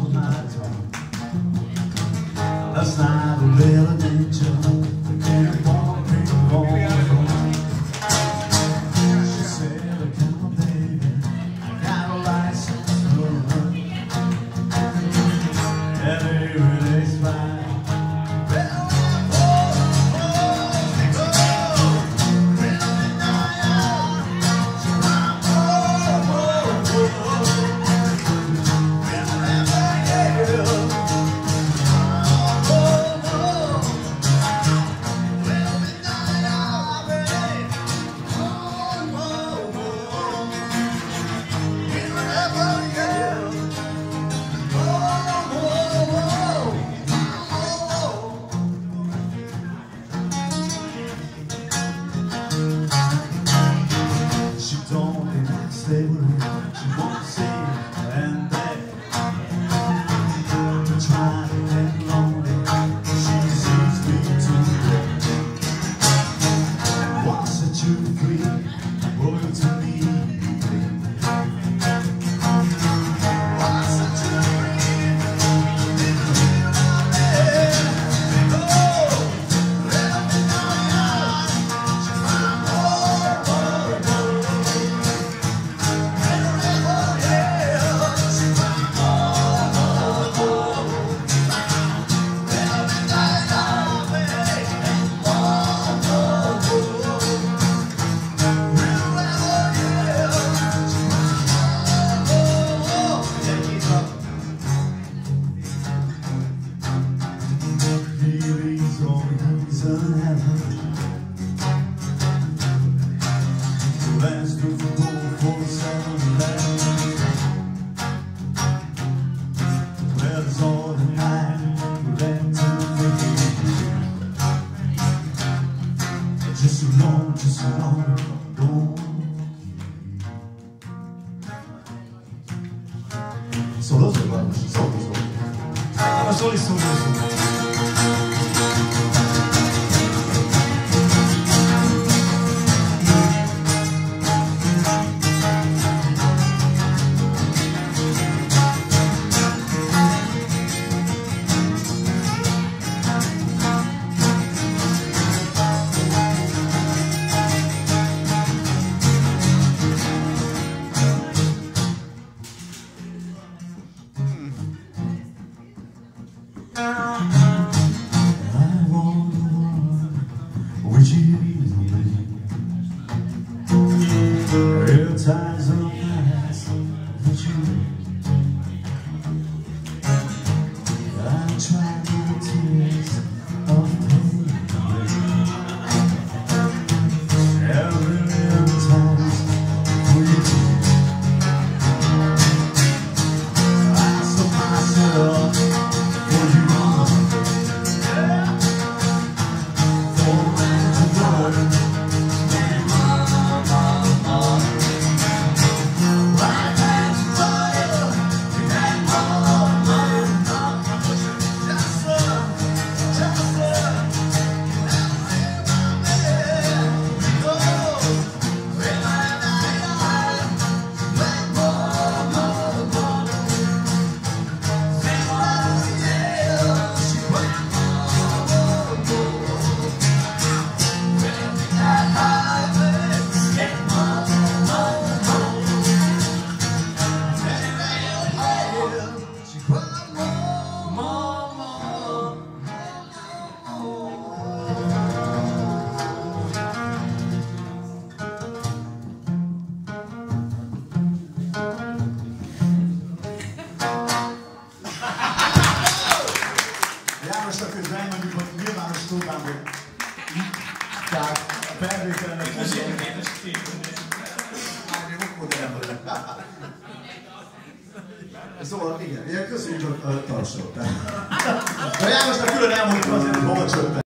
on my tongue. Last night, a real adventure. sailor, she won't そうそう。そうそうそうそうそうそうそうそうそうそう Jánosnak közben elmondjuk, hogy nyilvános tudományban. Tehát a felvételnek közben. Már még okod Szóval igen, köszönjük a tapsot. A Jánosnak külön elmondjuk azért, hogy hova